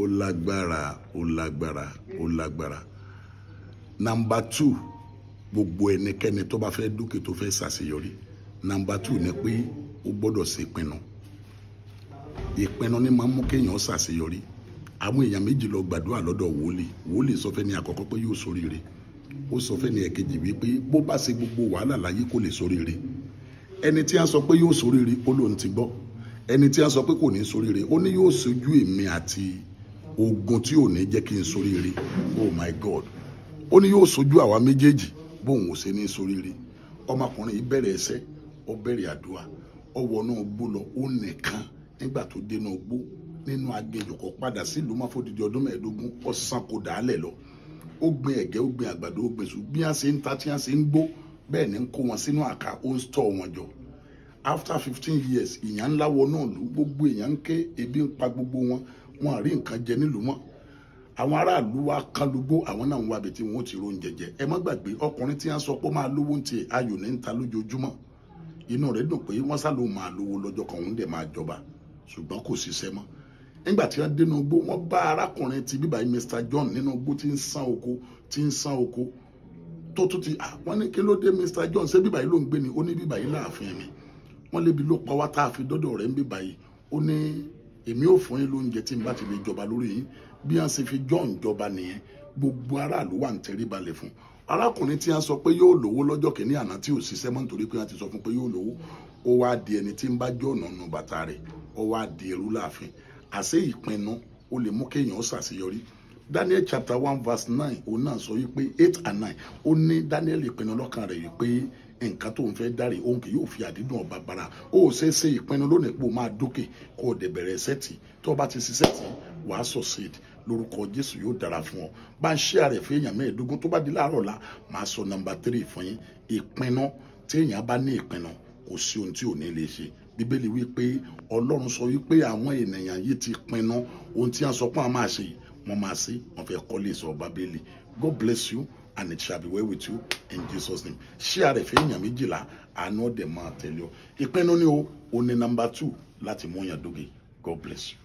ó lágbára ó lágbára ó lágbára. Nàmbà two gbogbo ẹnikẹ́ni tó bá fẹ́ dókè tó fẹ́ ṣàṣeyọrí nàmbà two ni pé ó gbọ́dọ̀ ṣe ìpinnu. Ìpinnu ni máa ń mú kéèyàn ṣàṣeyọrí. Àwọn èèyàn méjì lọ gbàdúrà lọ́dọ̀ wòlíì. Wòlíì sọ fẹ́ ní àkọ́kọ́ pé yóò ṣoríire. Ó sọ fẹ́ ní ẹ̀kejì wípé bó bá ṣe gbogbo wàhálà láyé kò lè ṣoríire. Ẹni tí a sọ pé yóò ṣoríire ó lóun ti gbọ́. Ẹni tí a sọ pé kò ní ṣoríire ó ní yóò ṣojú èmi àti ogun tí ò ní jẹ́ kí n ṣoríire. Oh my god. Ó ní yóò ṣojú àwa méjèèjì bóun ò ṣe ní ṣoríire. Ọmọkùnrin yìí bẹ̀rẹ̀ ẹsẹ̀ ó bẹ̀rẹ̀ àdúrà. Ó wọnú gbó lọ ó nìkan nígbà tó dénú gbó nínú aginjù padà sílùú máfòdìdí ọdún mẹ́ẹ̀ẹ́dógún ó san kó dàálẹ̀ lọ. Ó gbin ẹ̀gẹ́ ó gbin àgbàdo ó gbin sùn bí wọ́n ṣe ń ta tí wọ́n ṣe ń gbó bẹ́ẹ̀ ni ń kó wọn sínú àká ó ń stọ̀ wọn jọ after fifteen years ìyàn ńlá wọ náà lù gbogbo èèyàn ń ké ebi ń pa gbogbo wọn wọn àrí nǹkan jẹ nílùú mọ́. Àwọn aráàlú wa kan lùgbó àwọn náà ń wá ibi tí wọn ò ti ro oúnjẹ jẹ. Ẹ má gbàgbé ọkùnrin tí wọ́n sọ pé ó máa lówó ń tiẹ̀ ayò ní ń ta lójoojúmọ́. Inú rẹ̀ dùn pé wọ́n sá ló máa lówó lọ́jọ́ kan òun dẹ̀ máa jọba. Ṣùgbọ́n kò ṣiṣẹ́ mọ́. Nígbà tí wọ́n dénú igbó wọ́n bá arákùnrin ti bíbá Mr John nínú igbó tí ń sán oko tí ń sán oko. Tó tún ti wọ́n ní kí ló dé Mr John? Ṣé bíbá yìí ló ń gbé ni? Ó ní bíbá yìí láàfin mi wọ́n lébi ló pa wá tá a fi dọ́dọ̀ rẹ̀ ń bíbá yìí ó ní èmi ò fún yín lóúnjẹ tí n bá ti lè jọba lórí yín. Bí wọ́n ṣe fi John jọba nìyẹn. Gbogbo aráàlú wà ń tẹrí balẹ̀ fún arákùnrin tí wọ́n sọ pé yóò lówó lọ́jọ́ kìíní àná tí ò ṣiṣẹ́ mọ́ nítorí pé wọ́n ti sọ fún pé yóò lówó ó wá di ẹni tí ń bá jọ̀nà nù bàtà rẹ̀. Ó wá di ẹrú láàfin. Àṣé ìpinnu ó lè mú kéèyàn ṣàṣeyọrí. Daniel chapter one verse nine òun náà sọ wípé eight and nine ó ní Daniel ìpinnu lọ́kàn rẹ̀ wípé nǹkan tó ń fẹ́ dárí òun kì yóò fi àdídùn ọba bara ó ṣe é ṣe ìpinnu lónìí o máa dókè kó o dẹ̀ bẹ̀rẹ̀ sẹ́ẹ̀tì tó o bá ti ṣiṣẹ́ tì wàá succeed. Lórúkọ Jésù yóò dára fún ọ. Bá ń ṣe àrẹ̀ fún èèyàn mẹ́ẹ̀ẹ́dógún tó bá di láàárọ̀ la máa sọ nọ́mbà tírì fún yín. Ìpinnu tí èèyàn bá ní ìpinnu kò sí ohun tí ò ní lè ṣe. Bíbélì wípé ọlọ́run sọ wípé àwọn ènìyàn yìí ti pinnu ohun tí wọ́n sọ pé wọ́n máa ṣe wọ́n máa ṣe wọ́n fẹ́ kọ́lé sọ bábélì God bless you and it shall be well with you in Jesus name. Ṣé àrẹ fẹ́ èèyàn méjìlá? Àánú ọ̀dẹ̀ máa tẹ̀lé ọ. Ìpinnu ni o ò ní nọ́mbà two láti mú yàn dóge God bless you.